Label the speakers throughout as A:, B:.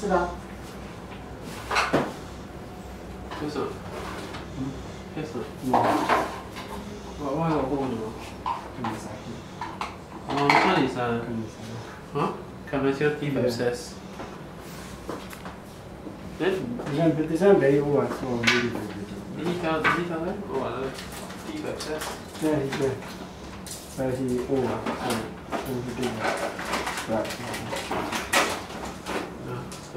A: 是的。
B: 就是，
A: 嗯，
B: 就是，
A: 我，
B: 我还问你
A: 少？
B: 印尼衫，嗯，印尼衫，啊 c o m m e r c i a T d e s i g
A: n design 好哇，什么？尼
B: 加尼加的，哦，T 衬衫。
A: 对对。巴西欧啊，对，就是这个，对。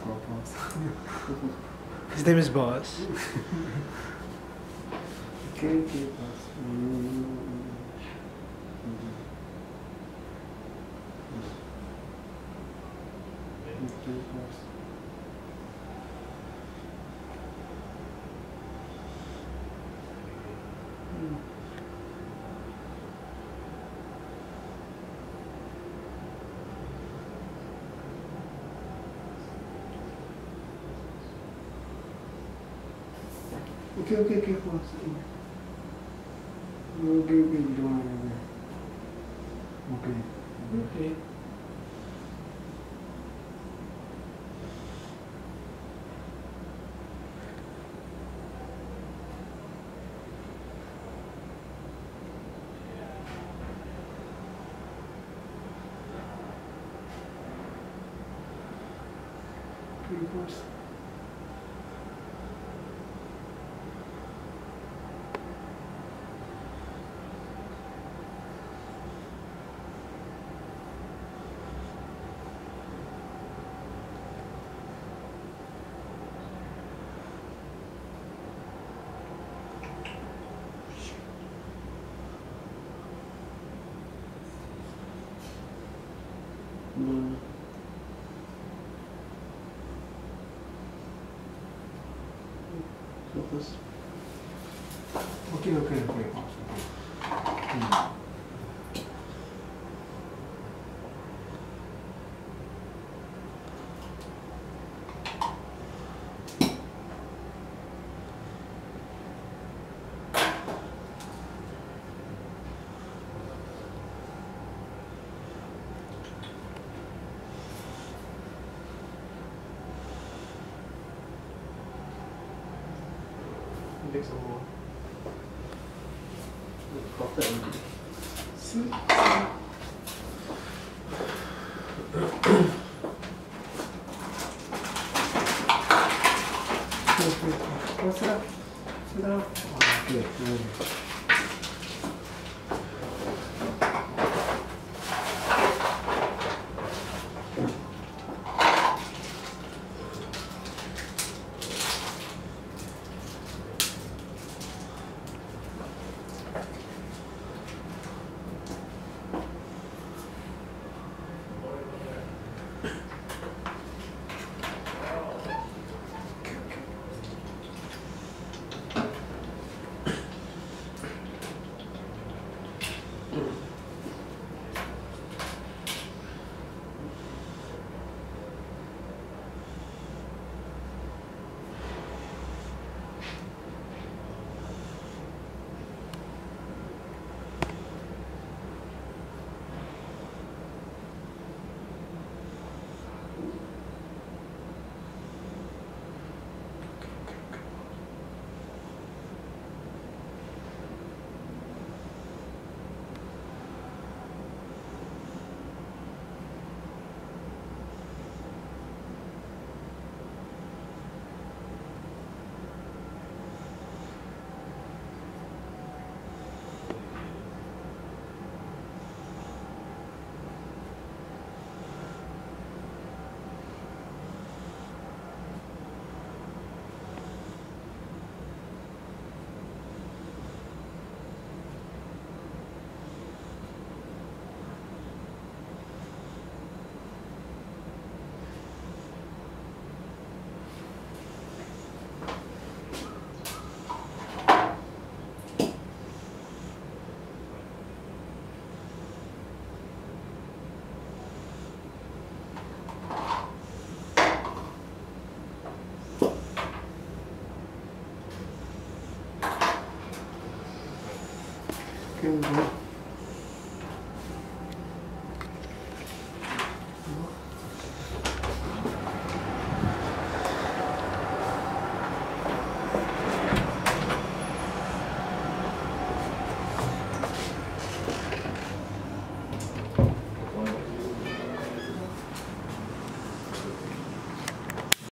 C: His name is Boss.
A: Mm-hmm. Mm-hmm. Mm-hmm. sei o que que aconteceu. Não dei bilhões, né? Ok.
B: Ok.
A: Thank you.
B: Focus.
A: Okay, okay, okay. okay. Mm.
B: 인덱스 오버 없다 스 음.
A: 쓰라 쓰라 아, 네. 네. can do